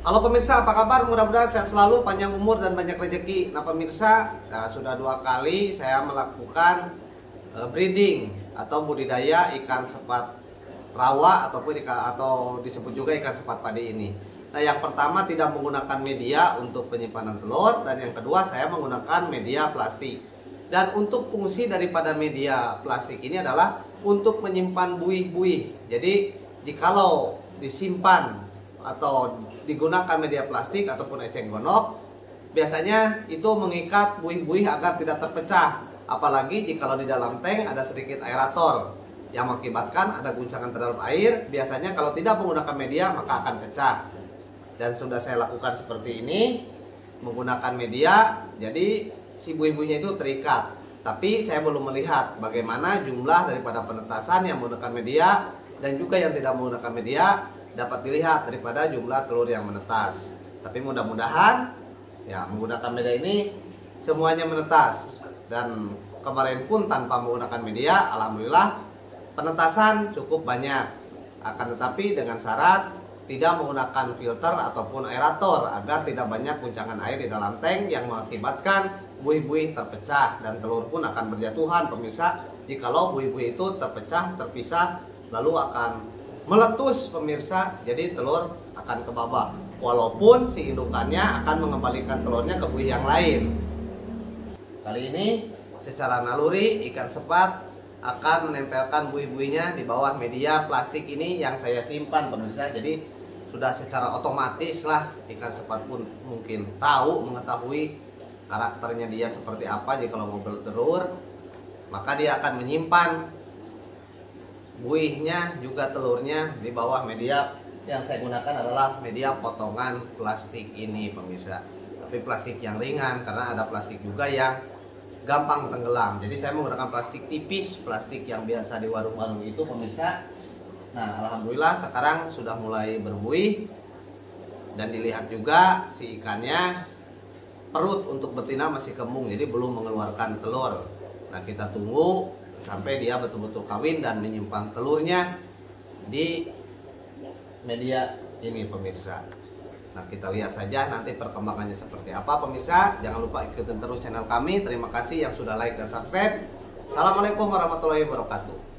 Halo pemirsa, apa kabar? Mudah-mudahan sehat selalu, panjang umur dan banyak rezeki. Nah pemirsa, nah, sudah dua kali saya melakukan uh, breeding atau budidaya ikan sepat rawa ataupun ikan, atau disebut juga ikan sepat padi ini. Nah yang pertama tidak menggunakan media untuk penyimpanan telur dan yang kedua saya menggunakan media plastik. Dan untuk fungsi daripada media plastik ini adalah untuk menyimpan buih-buih. Jadi jikalau disimpan atau digunakan media plastik ataupun eceng gondok biasanya itu mengikat buih-buih agar tidak terpecah. Apalagi jika di dalam tank ada sedikit aerator yang mengakibatkan ada guncangan terhadap air biasanya kalau tidak menggunakan media maka akan pecah. Dan sudah saya lakukan seperti ini menggunakan media jadi si buih-buihnya itu terikat. Tapi saya belum melihat bagaimana jumlah daripada penetasan yang menggunakan media dan juga yang tidak menggunakan media dapat dilihat daripada jumlah telur yang menetas. Tapi mudah-mudahan ya menggunakan media ini semuanya menetas dan kemarin pun tanpa menggunakan media alhamdulillah penetasan cukup banyak. Akan tetapi dengan syarat tidak menggunakan filter ataupun aerator agar tidak banyak guncangan air di dalam tank yang mengakibatkan buih-buih terpecah dan telur pun akan berjatuhan pemirsa jikalau buih-buih itu terpecah terpisah lalu akan meletus pemirsa. Jadi telur akan ke bawah. Walaupun si indukannya akan mengembalikan telurnya ke buih yang lain. Kali ini secara naluri ikan sepat akan menempelkan buih-buihnya di bawah media plastik ini yang saya simpan pemirsa. Jadi sudah secara otomatis lah ikan sepat pun mungkin tahu mengetahui karakternya dia seperti apa. Jika kalau mau bertelur maka dia akan menyimpan buihnya juga telurnya di bawah media. Yang saya gunakan adalah media potongan plastik ini pemirsa. Tapi plastik yang ringan karena ada plastik juga yang gampang tenggelam. Jadi saya menggunakan plastik tipis plastik yang biasa di warung-warung itu pemirsa. Nah alhamdulillah sekarang sudah mulai berbuih. Dan dilihat juga si ikannya perut untuk betina masih kembung jadi belum mengeluarkan telur. Nah kita tunggu sampai dia betul-betul kawin dan menyimpan telurnya di media ini pemirsa. Nah kita lihat saja nanti perkembangannya seperti apa pemirsa. Jangan lupa ikutin terus channel kami. Terima kasih yang sudah like dan subscribe. Assalamualaikum warahmatullahi wabarakatuh